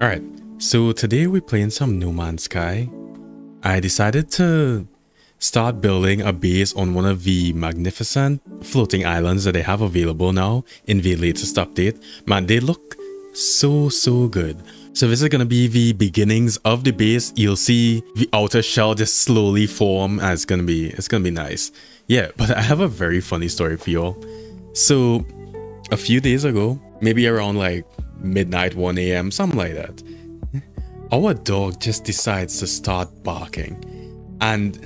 Alright, so today we're playing some No Man's Sky. I decided to start building a base on one of the magnificent floating islands that they have available now in the latest update. Man, they look so, so good. So this is going to be the beginnings of the base. You'll see the outer shell just slowly form and it's going to be, it's going to be nice. Yeah, but I have a very funny story for y'all. So a few days ago, maybe around like midnight, 1 a.m., something like that. Our dog just decides to start barking. And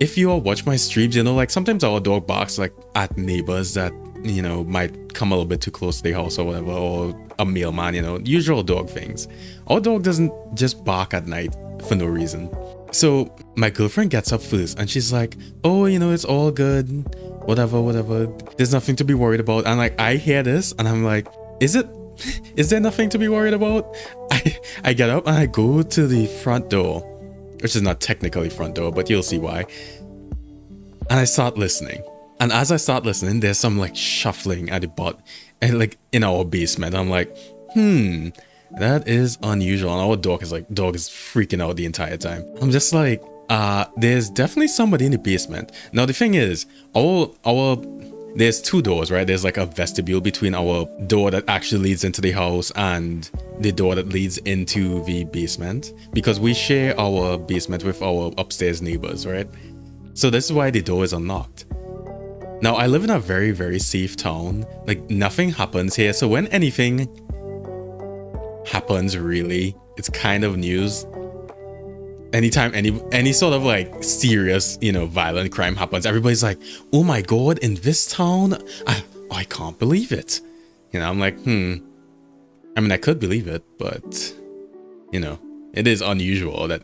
if you all watch my streams, you know, like sometimes our dog barks like at neighbors that, you know, might come a little bit too close to the house or whatever, or a mailman, you know, usual dog things. Our dog doesn't just bark at night for no reason. So my girlfriend gets up first and she's like, oh, you know, it's all good, whatever, whatever. There's nothing to be worried about. And like, I hear this and I'm like, is it is there nothing to be worried about? I, I get up and I go to the front door, which is not technically front door, but you'll see why. And I start listening. And as I start listening, there's some like shuffling at the bottom, and like in our basement. I'm like, hmm, that is unusual. And our dog is like, dog is freaking out the entire time. I'm just like, uh, there's definitely somebody in the basement. Now the thing is, our our there's two doors, right? There's like a vestibule between our door that actually leads into the house and the door that leads into the basement because we share our basement with our upstairs neighbors, right? So this is why the door is unlocked. Now I live in a very, very safe town. Like nothing happens here. So when anything happens really, it's kind of news anytime any any sort of like serious you know violent crime happens everybody's like oh my god in this town i i can't believe it. You know i'm like hmm. I mean i could believe it but you know it is unusual that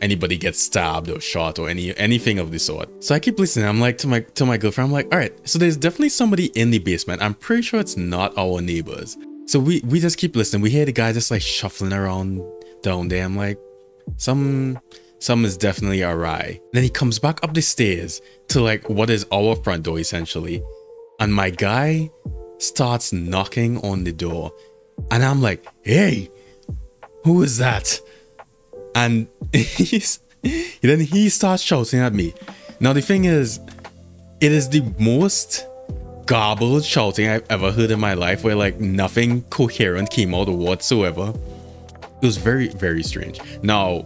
anybody gets stabbed or shot or any anything of the sort. So i keep listening. I'm like to my to my girlfriend i'm like all right so there's definitely somebody in the basement. I'm pretty sure it's not our neighbors. So we we just keep listening. We hear the guy just like shuffling around down there. I'm like some some is definitely awry. Then he comes back up the stairs to like what is our front door essentially. And my guy starts knocking on the door. And I'm like, hey, who is that? And he's then he starts shouting at me. Now the thing is, it is the most garbled shouting I've ever heard in my life where like nothing coherent came out whatsoever. It was very, very strange. Now,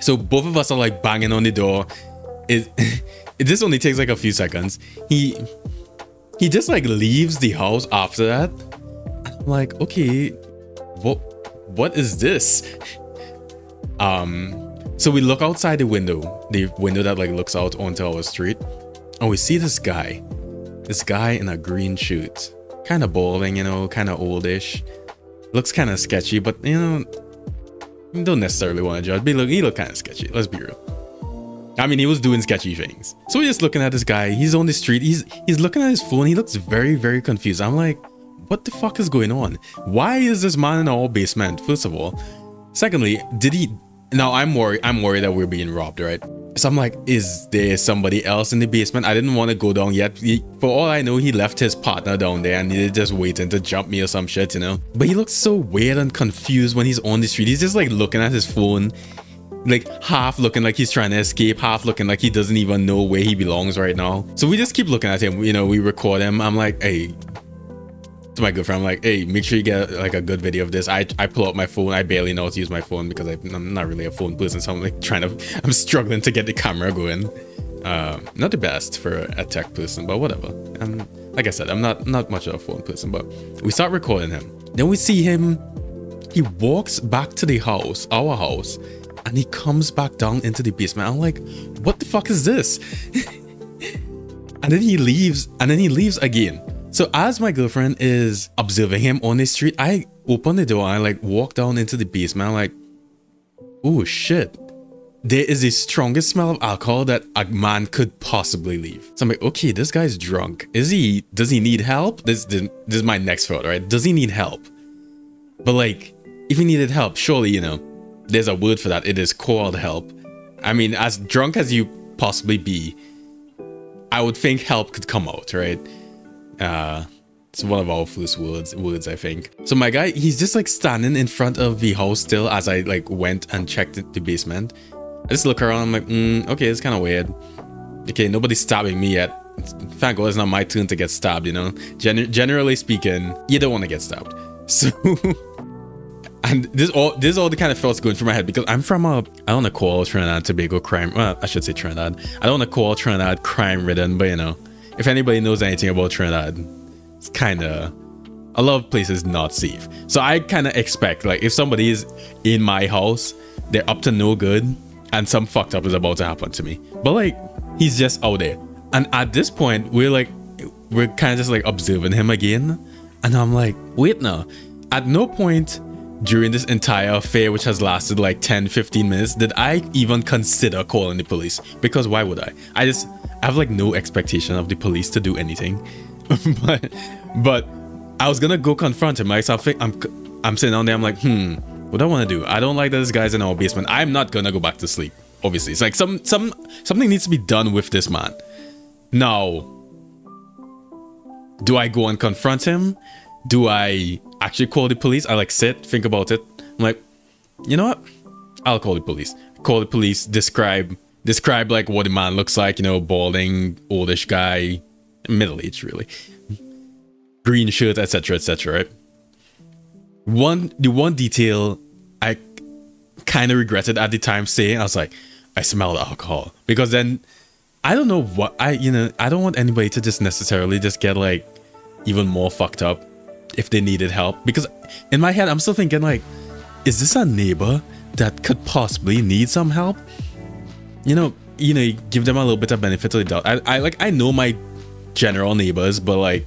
so both of us are like banging on the door. It, it this only takes like a few seconds. He he just like leaves the house after that. I'm like, okay, what what is this? Um so we look outside the window, the window that like looks out onto our street, and we see this guy. This guy in a green suit. Kind of balding, you know, kind of oldish. Looks kind of sketchy, but you know, you don't necessarily want to judge. But look, he looked kind of sketchy. Let's be real. I mean, he was doing sketchy things. So we're just looking at this guy. He's on the street. He's he's looking at his phone. He looks very, very confused. I'm like, what the fuck is going on? Why is this man in our basement? First of all. Secondly, did he... Now, I'm worried. I'm worried that we're being robbed, right? So I'm like, is there somebody else in the basement? I didn't want to go down yet. He, for all I know, he left his partner down there and he's just waiting to jump me or some shit, you know? But he looks so weird and confused when he's on the street. He's just like looking at his phone, like half looking like he's trying to escape, half looking like he doesn't even know where he belongs right now. So we just keep looking at him, you know, we record him. I'm like, hey, to my good friend, I'm like, hey, make sure you get like a good video of this. I, I pull out my phone. I barely know how to use my phone because I, am not really a phone person. So I'm like trying to, I'm struggling to get the camera going. Uh, not the best for a tech person, but whatever. And like I said, I'm not not much of a phone person, but we start recording him. Then we see him. He walks back to the house, our house, and he comes back down into the basement. I'm like, what the fuck is this? and then he leaves, and then he leaves again. So as my girlfriend is observing him on the street, I open the door I like walk down into the basement. I'm like, oh shit. There is the strongest smell of alcohol that a man could possibly leave. So I'm like, okay, this guy's drunk. Is he, does he need help? This, this, this is my next thought, right? Does he need help? But like, if he needed help, surely, you know, there's a word for that. It is called help. I mean, as drunk as you possibly be, I would think help could come out, right? Uh, It's one of our first words, words, I think. So my guy, he's just like standing in front of the house still as I like went and checked the basement. I just look around, I'm like, mm, okay, it's kind of weird. Okay, nobody's stabbing me yet. Thank God it's not my turn to get stabbed, you know? Gen generally speaking, you don't want to get stabbed. So, and this all this all the kind of thoughts going through my head because I'm from a, I don't want to call Trinidad Tobago crime, well, I should say Trinidad. I don't want to call Trinidad crime ridden, but you know, if anybody knows anything about Trinidad, it's kind of a lot of places not safe. So I kind of expect like if somebody is in my house, they're up to no good and some fucked up is about to happen to me. But like he's just out there. And at this point, we're like we're kind of just like observing him again. And I'm like, wait now. At no point during this entire affair, which has lasted like 10, 15 minutes, did I even consider calling the police? Because why would I? I just I have like no expectation of the police to do anything. but but I was gonna go confront him. Myself, I'm I'm sitting down there. I'm like, hmm, what do I want to do? I don't like that this guy's in our basement. I'm not gonna go back to sleep. Obviously, it's like some some something needs to be done with this man. Now, do I go and confront him? Do I actually call the police? I like sit, think about it. I'm like, you know what? I'll call the police. Call the police. Describe describe like what the man looks like. You know, balding, oldish guy, middle age really green shirt etc etc right one the one detail i kind of regretted at the time saying i was like i smell alcohol because then i don't know what i you know i don't want anybody to just necessarily just get like even more fucked up if they needed help because in my head i'm still thinking like is this a neighbor that could possibly need some help you know you know give them a little bit of benefit of the doubt i, I like i know my general neighbors, but like,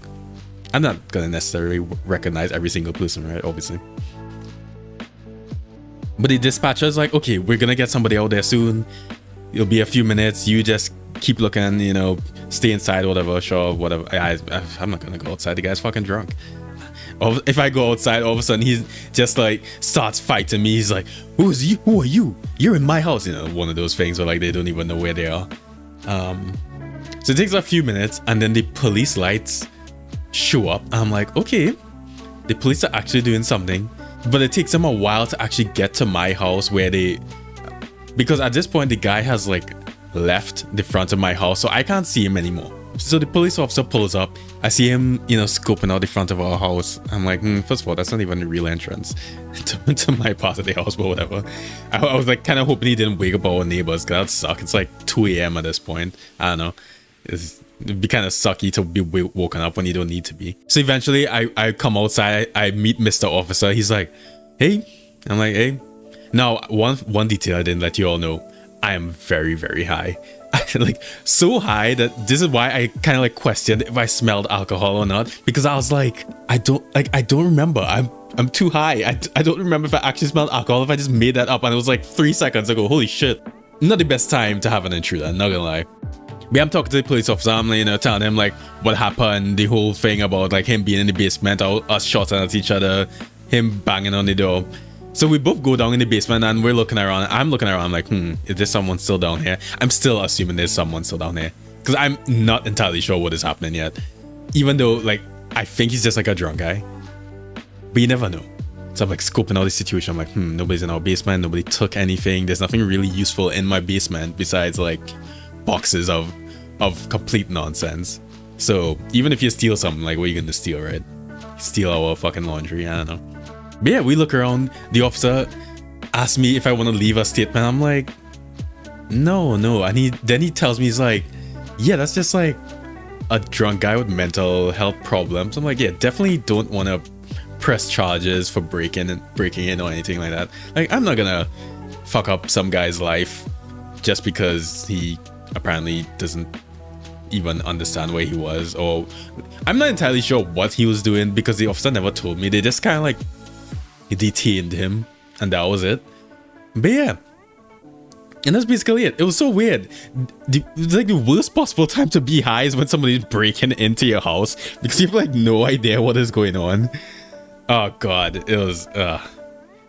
I'm not gonna necessarily recognize every single person, right? Obviously. But the dispatcher's like, okay, we're gonna get somebody out there soon. It'll be a few minutes. You just keep looking, you know, stay inside, whatever, sure, whatever. I, I, I'm not gonna go outside. The guy's fucking drunk. If I go outside, all of a sudden he's just like starts fighting me. He's like, "Who is you? Who are you? You're in my house." You know, one of those things where like they don't even know where they are. Um, so it takes a few minutes and then the police lights show up. I'm like, okay, the police are actually doing something. But it takes them a while to actually get to my house where they... Because at this point, the guy has like left the front of my house, so I can't see him anymore. So the police officer pulls up. I see him, you know, scoping out the front of our house. I'm like, hmm, first of all, that's not even the real entrance to, to my part of the house, but whatever. I, I was like kind of hoping he didn't wake up our neighbors, because that suck. It's like 2 a.m. at this point. I don't know. It's, it'd be kind of sucky to be woken up when you don't need to be. So eventually I, I come outside, I meet Mr. Officer. He's like, hey. I'm like, hey. Now, one one detail I didn't let you all know. I am very, very high. like so high that this is why I kind of like questioned if I smelled alcohol or not because I was like I don't like I don't remember. I'm I'm too high. I, I don't remember if I actually smelled alcohol if I just made that up and it was like three seconds ago. Holy shit. Not the best time to have an intruder not gonna lie. But I'm talking to the police officer, I'm you know telling him like what happened, the whole thing about like him being in the basement, us shouting at each other, him banging on the door. So we both go down in the basement and we're looking around. I'm looking around I'm like, hmm, is there someone still down here? I'm still assuming there's someone still down here. Because I'm not entirely sure what is happening yet. Even though like I think he's just like a drunk guy. But you never know. So I'm like scoping out the situation. I'm like, hmm, nobody's in our basement, nobody took anything. There's nothing really useful in my basement besides like boxes of of complete nonsense. So even if you steal something, like what are you gonna steal, right? Steal our fucking laundry, I don't know. But yeah, we look around, the officer asks me if I wanna leave a statement. I'm like, no, no. And he then he tells me he's like, yeah, that's just like a drunk guy with mental health problems. I'm like, yeah, definitely don't wanna press charges for breaking and breaking in or anything like that. Like I'm not gonna fuck up some guy's life just because he apparently doesn't even understand where he was or I'm not entirely sure what he was doing because the officer never told me. They just kind of like detained him and that was it. But yeah. And that's basically it. It was so weird. The, like the worst possible time to be high is when somebody's breaking into your house because you have like no idea what is going on. Oh god, it was uh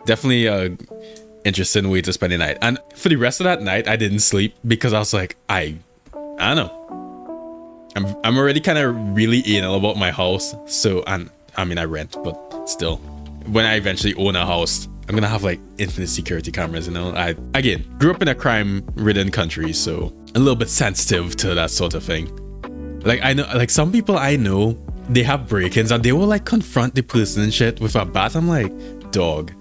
definitely a interesting way to spend the night. And for the rest of that night, I didn't sleep because I was like, I, I don't know. I'm I'm already kind of really anal about my house. So and I mean I rent, but still, when I eventually own a house, I'm gonna have like infinite security cameras. You know, I again grew up in a crime-ridden country, so a little bit sensitive to that sort of thing. Like I know, like some people I know, they have break-ins and they will like confront the person and shit with a bat. I'm like, dog.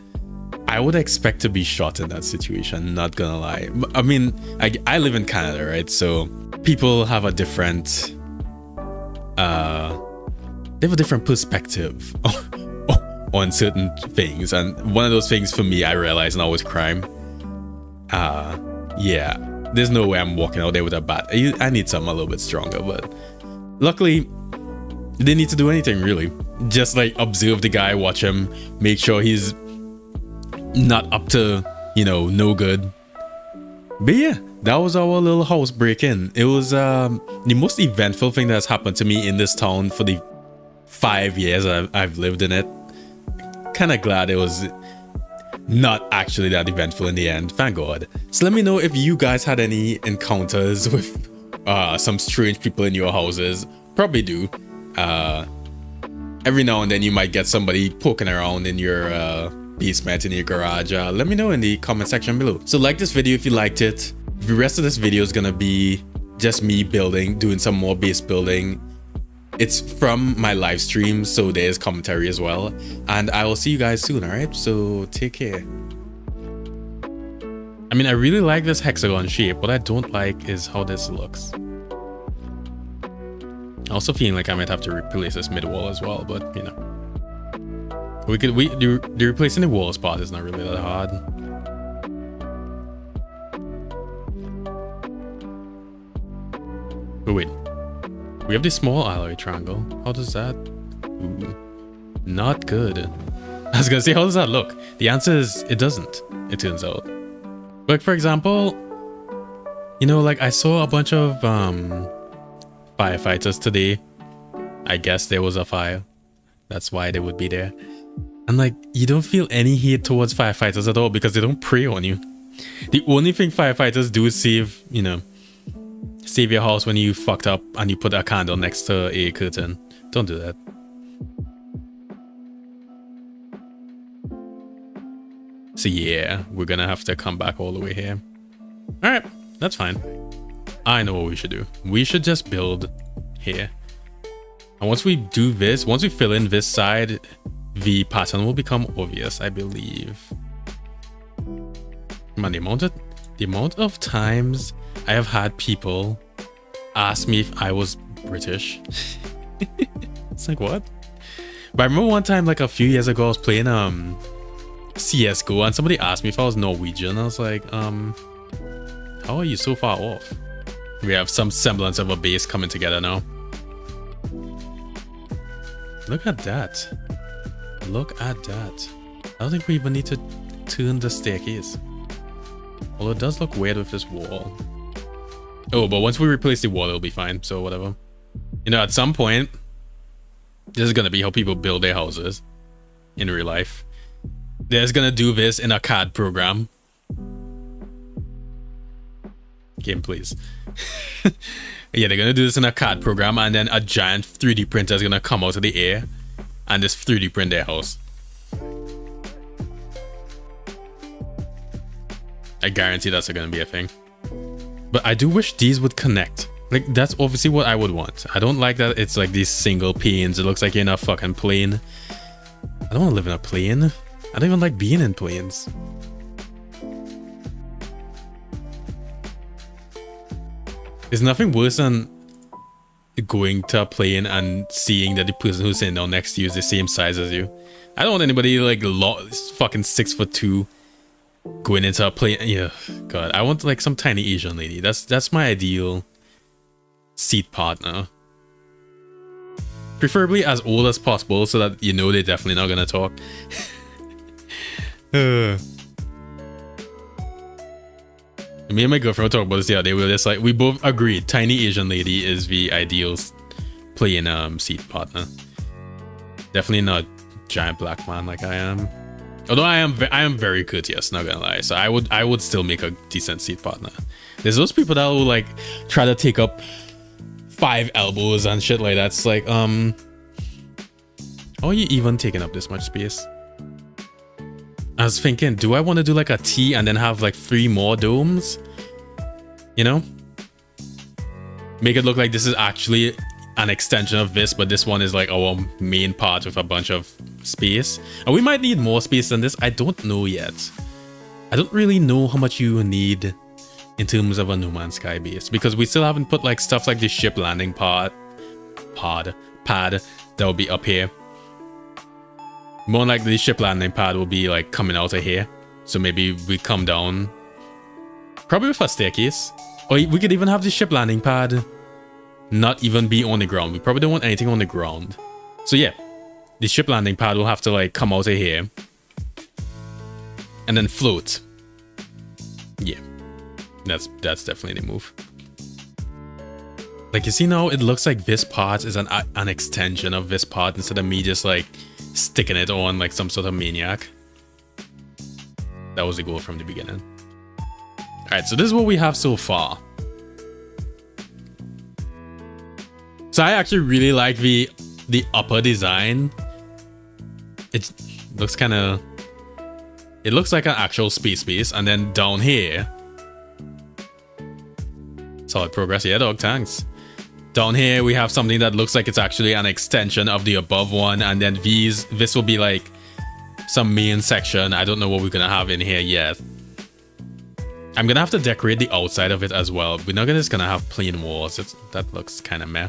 I would expect to be shot in that situation. Not gonna lie. I mean, I, I live in Canada, right? So people have a different, uh, they have a different perspective on certain things, and one of those things for me, I realize now is crime. Uh, yeah, there's no way I'm walking out there with a bat. I need something a little bit stronger, but luckily, didn't need to do anything really. Just like observe the guy, watch him, make sure he's not up to, you know, no good. But yeah, that was our little house break-in. It was um, the most eventful thing that's happened to me in this town for the five years I've, I've lived in it. Kind of glad it was not actually that eventful in the end, thank God. So let me know if you guys had any encounters with uh, some strange people in your houses. Probably do. Uh, every now and then you might get somebody poking around in your uh, basement in your garage uh, let me know in the comment section below so like this video if you liked it the rest of this video is gonna be just me building doing some more base building it's from my live stream so there's commentary as well. And i will see you guys soon all right so take care. I mean i really like this hexagon shape. What i don't like is how this looks. I also feeling like i might have to replace this mid wall as well but you know. We could we do the replacing the wall spot is not really that hard. But wait, we have this small alloy triangle. How does that? Ooh, not good. I was gonna say, how does that look? The answer is it doesn't. It turns out. Like for example, you know, like I saw a bunch of um firefighters today. I guess there was a fire. That's why they would be there. And like, you don't feel any hate towards firefighters at all because they don't prey on you. The only thing firefighters do is save, you know, save your house when you fucked up and you put a candle next to a curtain. Don't do that. So yeah, we're gonna have to come back all the way here. Alright, that's fine. I know what we should do. We should just build here. And once we do this, once we fill in this side, the pattern will become obvious, I believe. Man, the amount of, the amount of times I have had people ask me if I was British. it's like, what? But I remember one time, like a few years ago, I was playing um CSGO and somebody asked me if I was Norwegian. I was like, um, how are you so far off? We have some semblance of a base coming together now. Look at that. Look at that. I don't think we even need to turn the staircase. Although it does look weird with this wall. Oh, but once we replace the wall, it'll be fine. So whatever. You know, at some point, this is going to be how people build their houses in real life. They're to do this in a CAD program. Game, please. yeah, they're going to do this in a CAD program and then a giant 3D printer is going to come out of the air and just 3D print their house. I guarantee that's gonna be a thing. But I do wish these would connect. Like, that's obviously what I would want. I don't like that it's like these single panes. It looks like you're in a fucking plane. I don't want to live in a plane. I don't even like being in planes. There's nothing worse than going to a plane and seeing that the person who's sitting down next to you is the same size as you. I don't want anybody like fucking six foot two going into a plane. Yeah, God, I want like some tiny Asian lady. That's that's my ideal seat partner. Preferably as old as possible so that you know they're definitely not gonna talk. uh. Me and my girlfriend talking about this the other day. We were just like, we both agreed tiny Asian lady is the ideal playing um seat partner. Definitely not giant black man like I am. Although I am, I am very courteous, not gonna lie. So I would, I would still make a decent seat partner. There's those people that will like try to take up five elbows and shit like that. It's like, um, are you even taking up this much space? I was thinking, do I want to do like a T and then have like three more domes? You know? Make it look like this is actually an extension of this, but this one is like our main part with a bunch of space. And we might need more space than this. I don't know yet. I don't really know how much you need in terms of a No Man's Sky base because we still haven't put like stuff like the ship landing pod, pod, pad that will be up here. More like the ship landing pad will be like coming out of here. So maybe we come down, probably with a staircase. Or we could even have the ship landing pad not even be on the ground. We probably don't want anything on the ground. So yeah, the ship landing pad will have to like come out of here and then float. Yeah, that's that's definitely the move. Like you see now, it looks like this part is an an extension of this part instead of me just like sticking it on like some sort of maniac. That was the goal from the beginning. Alright, so this is what we have so far. So I actually really like the the upper design. It looks kind of... It looks like an actual space base. And then down here... Solid progress. Yeah, dog, tanks Down here, we have something that looks like it's actually an extension of the above one. And then these, this will be like some main section. I don't know what we're to have in here yet. I'm to have to decorate the outside of it as well. We're not gonna, just to have plain walls. It's, that looks kind of meh.